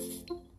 Thank you.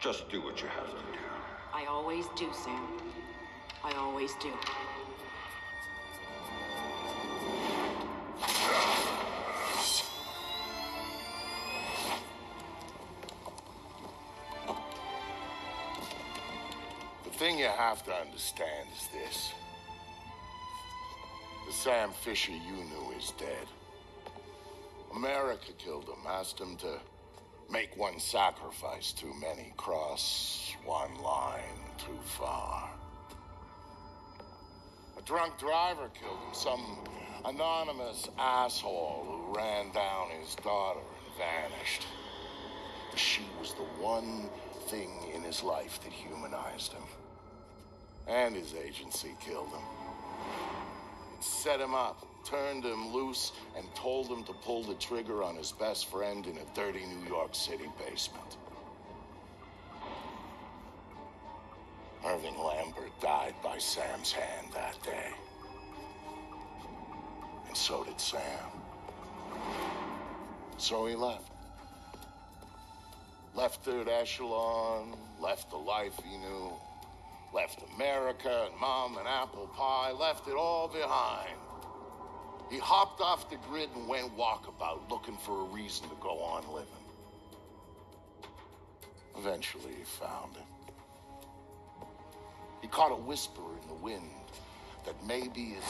Just do what you have to do. I always do, Sam. I always do. The thing you have to understand is this. The Sam Fisher you knew is dead. America killed him, asked him to make one sacrifice too many, cross one line too far. A drunk driver killed him, some anonymous asshole who ran down his daughter and vanished. She was the one thing in his life that humanized him. And his agency killed him. Set him up, turned him loose, and told him to pull the trigger on his best friend in a dirty New York City basement. Irving Lambert died by Sam's hand that day. And so did Sam. So he left. Left Third Echelon, left the life he knew, left America and mom and apple pie, left it all behind. He hopped off the grid and went walkabout, looking for a reason to go on living. Eventually, he found it. He caught a whisper in the wind that maybe his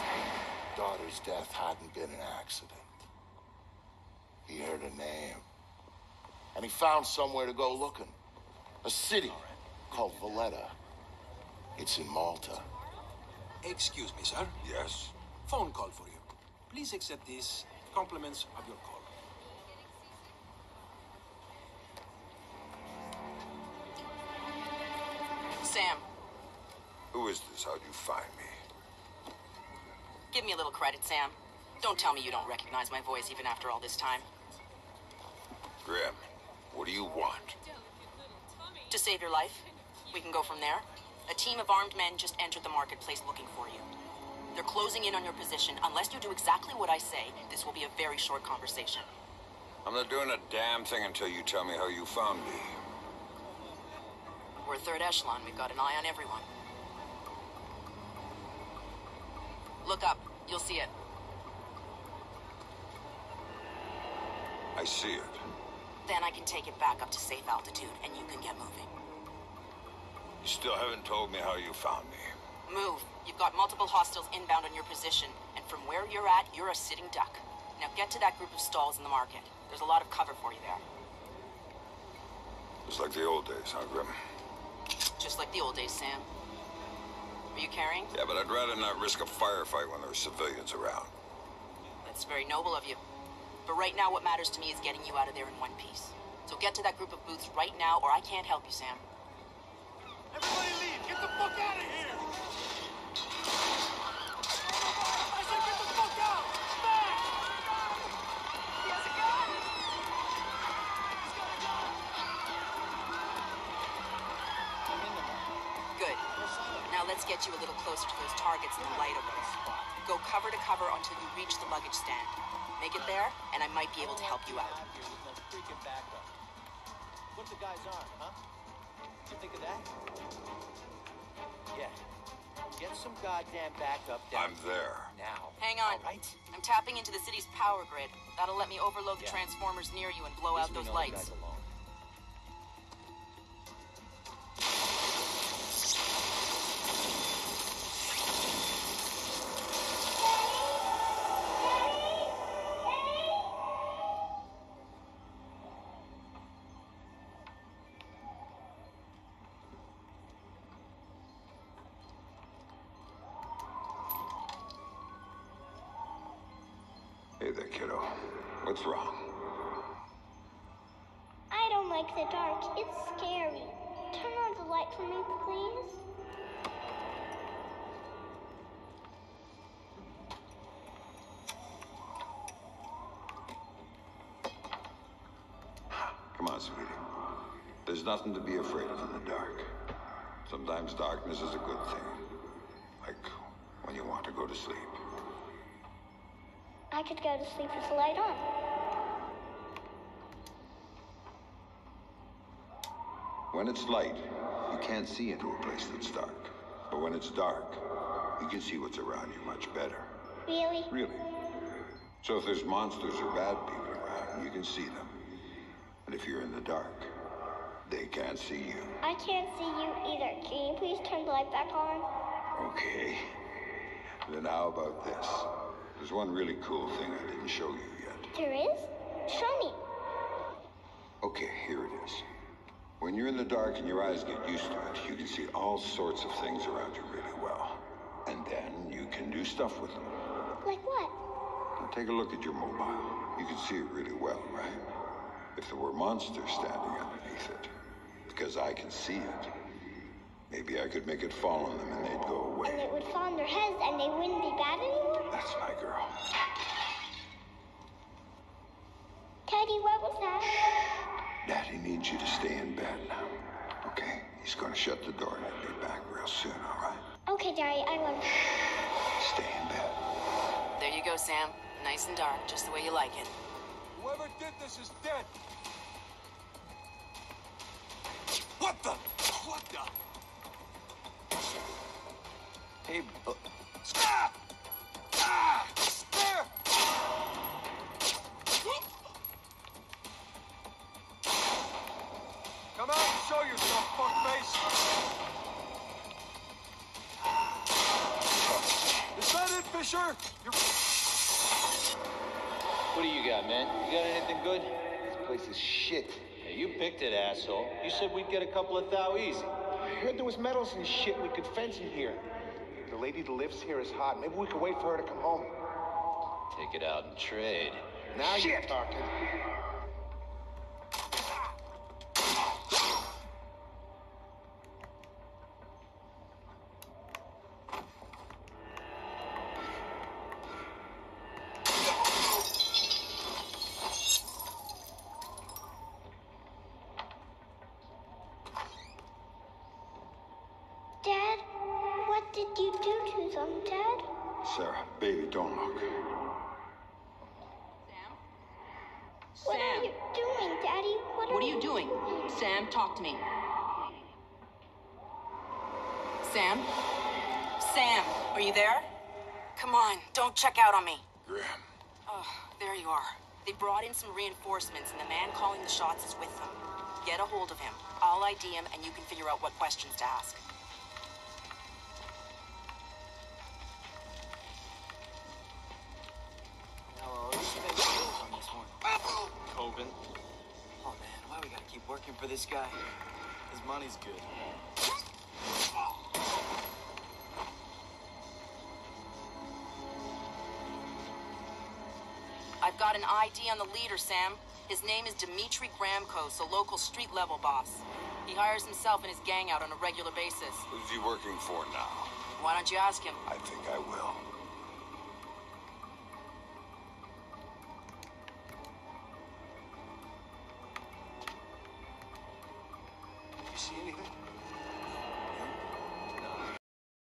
daughter's death hadn't been an accident. He heard a name. And he found somewhere to go looking. A city called Valletta. It's in Malta. Excuse me, sir. Yes? Phone call for you. Please accept these Compliments of your call. Sam, Who is this? How'd you find me? give me a little credit, Sam. Don't tell me you don't recognize my voice even after all this time. Grim, what do you want? To save your life, we can go from there. A team of armed men just entered the marketplace looking for you. They're closing in on your position. Unless you do exactly what I say, this will be a very short conversation. I'm not doing a damn thing until you tell me how you found me. We're third echelon. We've got an eye on everyone. Look up. You'll see it. I see it. Then I can take it back up to safe altitude, and you can get moving. You still haven't told me how you found me. Move. You've got multiple hostiles inbound on your position, and from where you're at, you're a sitting duck. Now get to that group of stalls in the market. There's a lot of cover for you there. It's like the old days, huh, Grim? Just like the old days, Sam. Are you carrying? Yeah, but I'd rather not risk a firefight when there are civilians around. That's very noble of you. But right now, what matters to me is getting you out of there in one piece. So get to that group of booths right now, or I can't help you, Sam. Get you a little closer to those targets in the light over there. Go cover to cover until you reach the luggage stand. Make it there, and I might be able to help you out. Here with no freaking backup. What's the guy's arm, huh? You think of that? Yeah. Get some goddamn backup down I'm there. now. Hang on. All right? I'm tapping into the city's power grid. That'll let me overload the Yeah. transformers near you and blow out At least we those know the lights. Hey there, kiddo. What's wrong? I don't like the dark. It's scary. Turn on the light for me, please. Come on, sweetie. There's nothing to be afraid of in the dark. Sometimes darkness is a good thing. Like when you want to go to sleep. I could go to sleep with the light on. When it's light, you can't see into a place that's dark. But when it's dark, you can see what's around you much better. Really? Really. So if there's monsters or bad people around, you can see them. But if you're in the dark, they can't see you. I can't see you either. Can you please turn the light back on? Okay. Then how about this? There's one really cool thing I didn't show you yet. There is? Show me. Okay, here it is. When you're in the dark and your eyes get used to it, you can see all sorts of things around you really well. And then you can do stuff with them. Like what? Now take a look at your mobile. You can see it really well, right? If there were monsters standing underneath it, because I can see it, maybe I could make it fall on them and they'd go away. And it would fall on their heads and they wouldn't be bad anymore? That's my girl. Teddy, what was that? Daddy needs you to stay in bed now. Okay? He's gonna shut the door and he'll be back real soon, all right? Okay, Daddy, I love you. Stay in bed. There you go, Sam. Nice and dark, just the way you like it. Whoever did this is dead. What the? What the? Hey, uh, Ah! Ah! There! Come out and show yourself, fuckface! Is that it, Fisher? You're... What do you got, man? You got anything good? This place is shit. Hey, you picked it, asshole. You said we'd get a couple of thou easy. I heard there was metals and shit we could fence in here. The lady that lives here is hot. Maybe we could wait for her to come home. Take it out and trade. Now you're talking. Sarah, baby, don't look. Sam? What Sam, are you doing, Daddy? What, what are you doing? Sam, talk to me. Sam? Sam, are you there? Come on, don't check out on me. Grim. Oh, there you are. They brought in some reinforcements, and the man calling the shots is with them. Get a hold of him. I'll ID him, and you can figure out what questions to ask. Keep working for this guy? His money's good. I've got an ID on the leader, Sam. His name is Dimitri Gramkos, a local street level boss. He hires himself and his gang out on a regular basis. Who's he working for now? Why don't you ask him? I think I will.